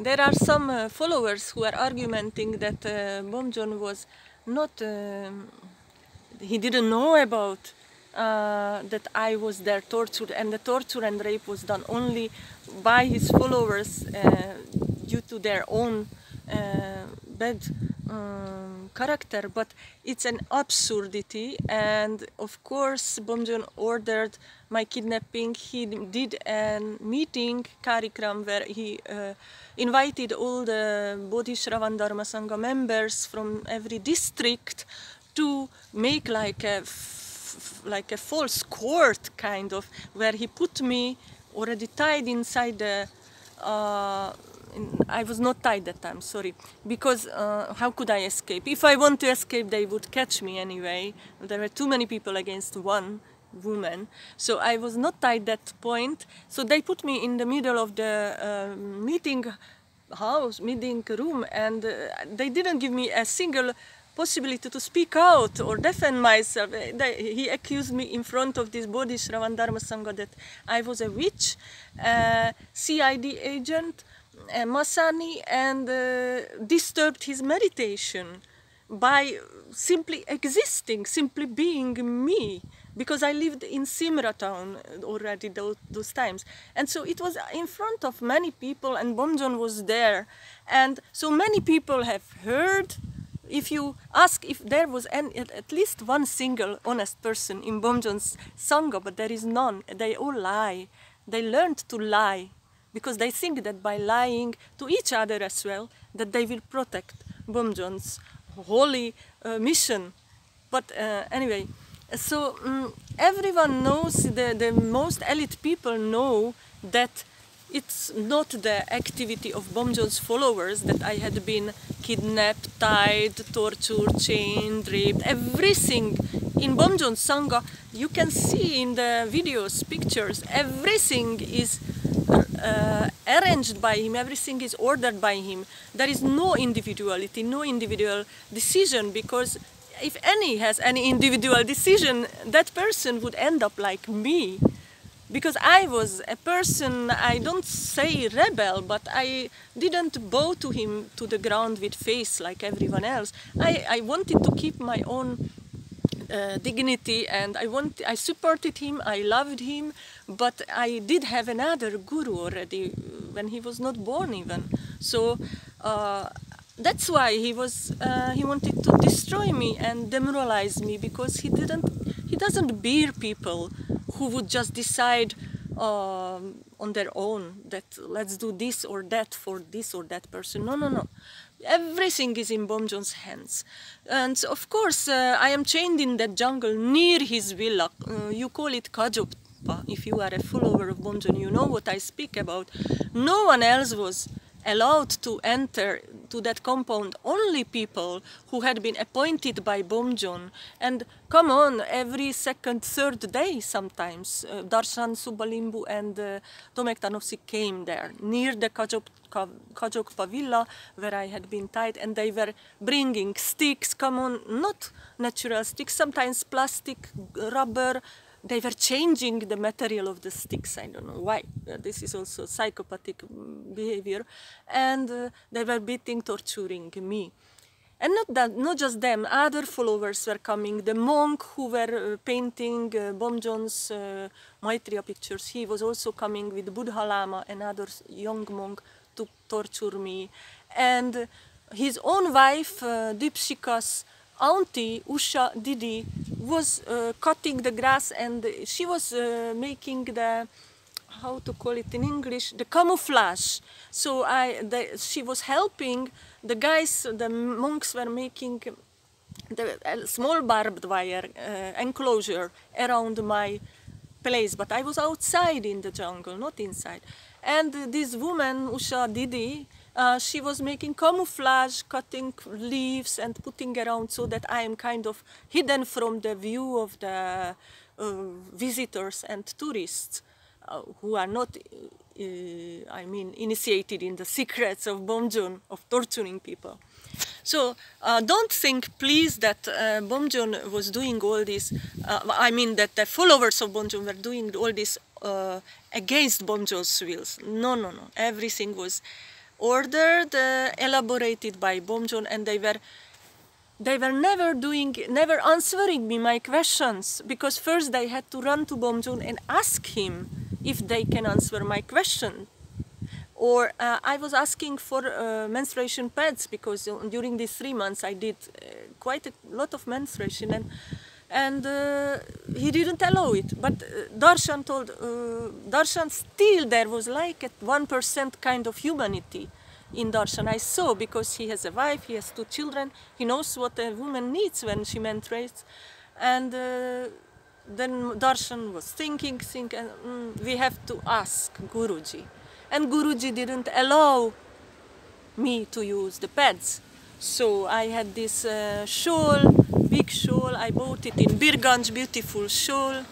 there are some uh, followers who are arguing that uh, Bomjon was not, um he didn't know about uh, that I was there tortured and the torture and rape was done only by his followers uh, due to their own uh, bad um, character but it's an absurdity. And of course Bomjon ordered my kidnapping. He did a meeting Karikram where he uh, invited all the Bodhi Shrawan Dharma Sangha members from every district to make like a like a false court kind of where he put me already tied inside the uh, I was not tied that time, sorry, because uh, how could I escape? If I want to escape, they would catch me anyway. There were too many people against one woman, so I was not tied that point. So they put me in the middle of the uh, meeting house, meeting room, and uh, they didn't give me a single possibility to speak out or defend myself. They, he accused me in front of this Bodhi Shrawan Dharma Sangha that I was a witch, CID agent, Masani, and uh, disturbed his meditation by simply existing, simply being me. Because I lived in Simra town already those, those times. And so it was in front of many people, and Bomjon was there. And so many people have heard if you ask if there was an, at least one single honest person in Bomjon's Sangha, but there is none, they all lie. They learned to lie because they think that by lying to each other as well, that they will protect Bomjon's holy uh, mission. But uh, anyway, so um, everyone knows, the, the most elite people know that it's not the activity of Bomjon's followers that I had been kidnapped, tied, tortured, chained, raped, everything in Bomjon Sangha you can see in the videos, pictures, everything is uh, arranged by him, everything is ordered by him. There is no individuality, no individual decision because if any has any individual decision, that person would end up like me because I was a person, I don't say rebel, but I didn't bow to him to the ground with face like everyone else. I, I wanted to keep my own uh, dignity and I want I supported him I loved him but I did have another guru already when he was not born even. So uh, that's why he was uh, he wanted to destroy me and demoralize me because he didn't he doesn't bear people who would just decide um, on their own that let's do this or that for this or that person. No, no, no. Everything is in Bomjon's hands. And of course, uh, I am chained in that jungle near his villa. Uh, you call it Kajoppa. If you are a follower of Bomjon, you know what I speak about. No one else was allowed to enter to that compound only people who had been appointed by Bomjon. And come on, every second, third day sometimes, uh, Darshan Subalimbu and uh, Tomek Tanovsi came there, near the Kajokpa villa where I had been tied, and they were bringing sticks, come on, not natural sticks, sometimes plastic, rubber, they were changing the material of the sticks. I don't know why. Uh, this is also psychopathic mm, behavior. And uh, they were beating, torturing me. And not that, not just them, other followers were coming. The monk who were uh, painting uh, Bomjon's uh, Maitreya pictures, he was also coming with Buddha Lama, another young monk, to torture me. And his own wife, uh, auntie, Usha Didi, was uh, cutting the grass and she was uh, making the how to call it in English the camouflage. So I the, she was helping the guys the monks were making the small barbed wire uh, enclosure around my place. But I was outside in the jungle not inside. And this woman Usha Didi uh, she was making camouflage, cutting leaves and putting around so that I am kind of hidden from the view of the uh, visitors and tourists uh, who are not, uh, I mean, initiated in the secrets of Bomjon, of torturing people. So uh, don't think, please, that uh, Bomjon was doing all this. Uh, I mean that the followers of Bomjon were doing all this against Bomjon's wills. No, no, no. Everything was ordered, uh, elaborated by Bomjon, and they were they were never doing, never answering me my questions because first they had to run to Bomjon and ask him if they can answer my question. Or uh, I was asking for uh, menstruation pads because during these three months I did uh, quite a lot of menstruation and and uh, he didn't allow it. But uh, Darshan told uh, Darshan still there was like a one percent kind of humanity in Darshan. I saw because he has a wife, he has two children, he knows what a woman needs when she menstruates, and. Uh, then Darshan was thinking, thinking, mm, we have to ask Guruji. And Guruji didn't allow me to use the pads. So I had this uh, shawl, big shawl, I bought it in Birganj, beautiful shawl.